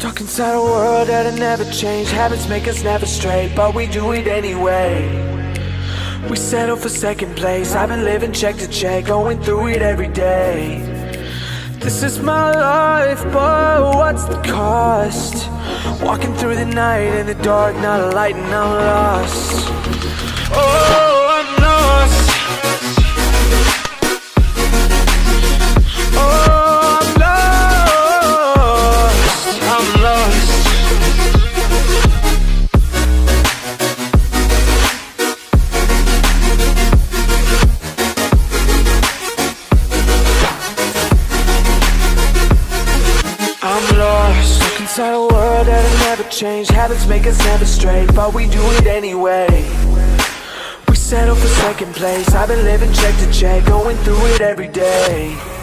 Stuck inside a world that'll never change. Habits make us never straight, but we do it anyway. We settle for second place. I've been living check to check, going through it every day. This is my life, but what's the cost? Walking through the night in the dark, not a light, and I'm lost. Oh, change. Habits make us never straight, but we do it anyway. We settle for second place. I've been living check to check, going through it every day.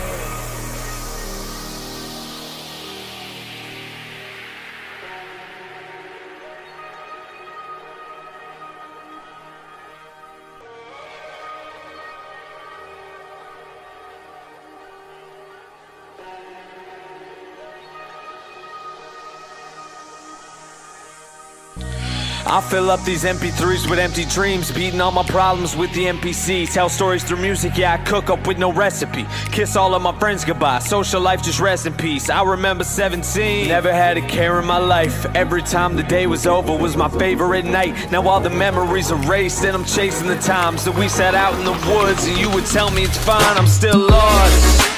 I fill up these MP3s with empty dreams, beating all my problems with the MPC. Tell stories through music, yeah, I cook up with no recipe. Kiss all of my friends goodbye, social life just rest in peace. I remember 17, never had a care in my life. Every time the day was over was my favorite night. Now all the memories erased, and I'm chasing the times that we sat out in the woods, and you would tell me it's fine, I'm still lost.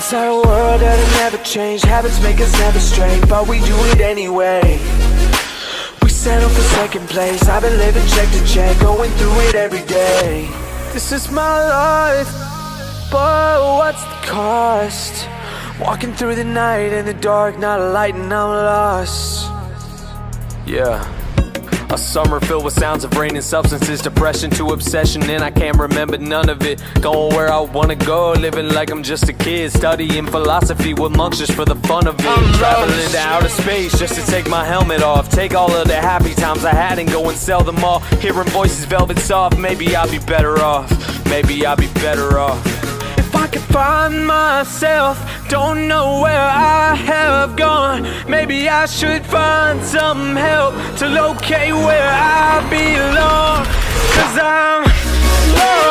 Inside a world that'll never change. Habits make us never straight, but we do it anyway. We settle for second place. I've been living check to check, going through it every day. This is my life, but what's the cost? Walking through the night in the dark, not a light, and I'm lost. Yeah. A summer filled with sounds of rain and substances, depression to obsession, and I can't remember none of it. Going where I wanna go, living like I'm just a kid, studying philosophy with monks just for the fun of it. I'm Traveling to outer space just to take my helmet off, take all of the happy times I had and go and sell them all. Hearing voices velvet soft, maybe I'll be better off. Maybe I'll be better off. If I could find myself, don't know where I have gone. Maybe I should find some help to locate where I belong. Cause I'm lost.